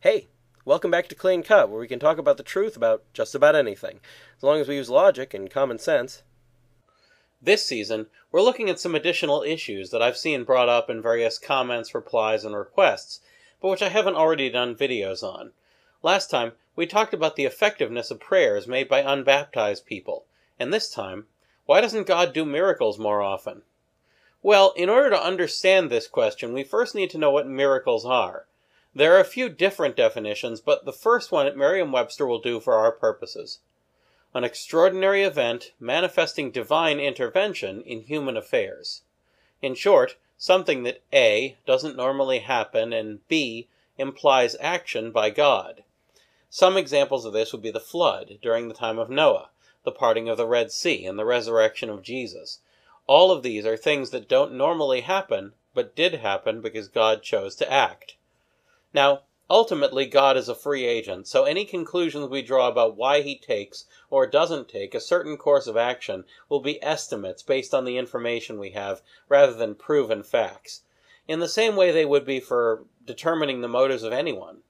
Hey, welcome back to Clean Cut, where we can talk about the truth about just about anything, as long as we use logic and common sense. This season, we're looking at some additional issues that I've seen brought up in various comments, replies, and requests, but which I haven't already done videos on. Last time, we talked about the effectiveness of prayers made by unbaptized people, and this time, why doesn't God do miracles more often? Well, in order to understand this question, we first need to know what miracles are. There are a few different definitions, but the first one at Merriam-Webster will do for our purposes. An extraordinary event manifesting divine intervention in human affairs. In short, something that A doesn't normally happen and B implies action by God. Some examples of this would be the flood during the time of Noah, the parting of the Red Sea, and the resurrection of Jesus. All of these are things that don't normally happen, but did happen because God chose to act. Now, ultimately, God is a free agent, so any conclusions we draw about why he takes or doesn't take a certain course of action will be estimates based on the information we have rather than proven facts, in the same way they would be for determining the motives of anyone.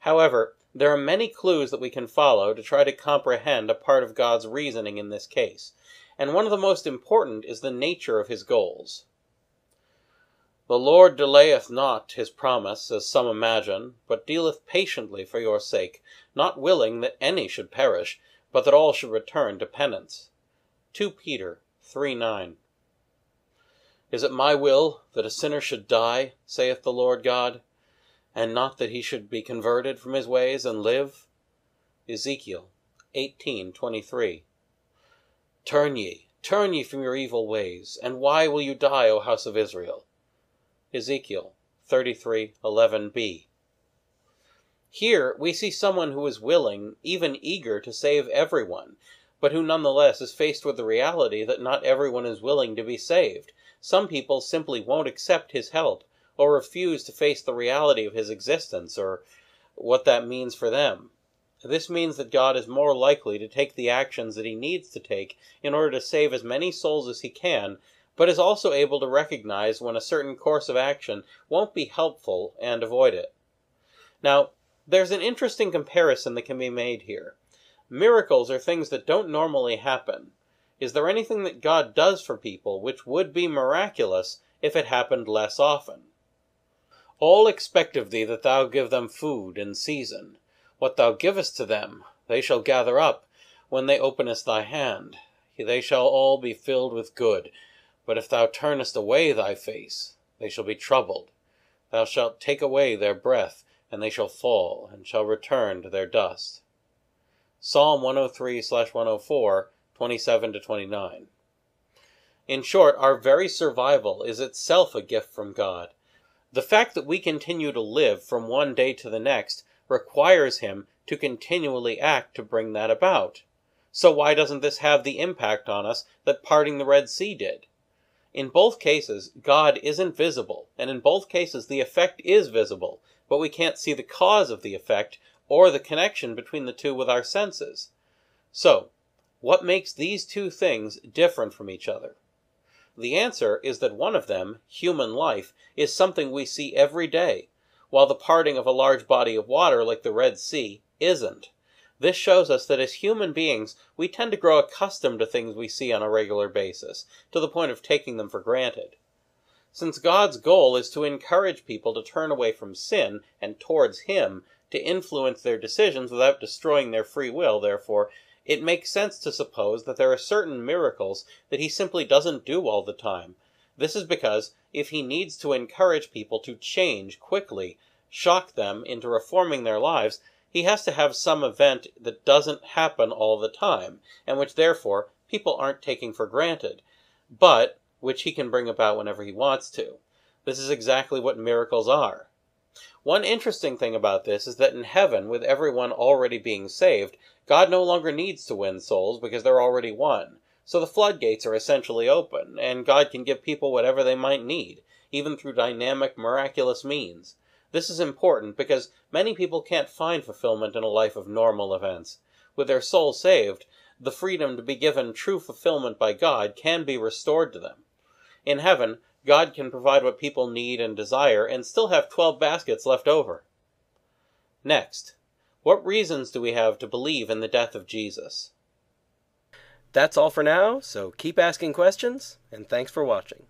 However, there are many clues that we can follow to try to comprehend a part of God's reasoning in this case, and one of the most important is the nature of his goals. The Lord delayeth not his promise, as some imagine, but dealeth patiently for your sake, not willing that any should perish, but that all should return to penance. 2 Peter 3 9. Is it my will that a sinner should die, saith the Lord God, and not that he should be converted from his ways and live? Ezekiel eighteen twenty three. Turn ye, turn ye from your evil ways, and why will you die, O house of Israel? Ezekiel 33:11b. Here we see someone who is willing, even eager, to save everyone, but who nonetheless is faced with the reality that not everyone is willing to be saved. Some people simply won't accept his help, or refuse to face the reality of his existence, or what that means for them. This means that God is more likely to take the actions that he needs to take in order to save as many souls as he can but is also able to recognize when a certain course of action won't be helpful and avoid it. Now, there's an interesting comparison that can be made here. Miracles are things that don't normally happen. Is there anything that God does for people which would be miraculous if it happened less often? All expect of thee that thou give them food in season. What thou givest to them, they shall gather up, when they openest thy hand. They shall all be filled with good. But if thou turnest away thy face, they shall be troubled. Thou shalt take away their breath, and they shall fall, and shall return to their dust. Psalm 103 104, 27 29. In short, our very survival is itself a gift from God. The fact that we continue to live from one day to the next requires Him to continually act to bring that about. So why doesn't this have the impact on us that parting the Red Sea did? In both cases, God isn't visible, and in both cases the effect is visible, but we can't see the cause of the effect or the connection between the two with our senses. So, what makes these two things different from each other? The answer is that one of them, human life, is something we see every day, while the parting of a large body of water like the Red Sea isn't. This shows us that as human beings, we tend to grow accustomed to things we see on a regular basis, to the point of taking them for granted. Since God's goal is to encourage people to turn away from sin and towards Him, to influence their decisions without destroying their free will, therefore, it makes sense to suppose that there are certain miracles that He simply doesn't do all the time. This is because, if He needs to encourage people to change quickly, shock them into reforming their lives, he has to have some event that doesn't happen all the time, and which therefore people aren't taking for granted, but which he can bring about whenever he wants to. This is exactly what miracles are. One interesting thing about this is that in heaven, with everyone already being saved, God no longer needs to win souls because they're already won. So the floodgates are essentially open, and God can give people whatever they might need, even through dynamic, miraculous means. This is important because many people can't find fulfillment in a life of normal events. With their soul saved, the freedom to be given true fulfillment by God can be restored to them. In heaven, God can provide what people need and desire and still have 12 baskets left over. Next, what reasons do we have to believe in the death of Jesus? That's all for now, so keep asking questions, and thanks for watching.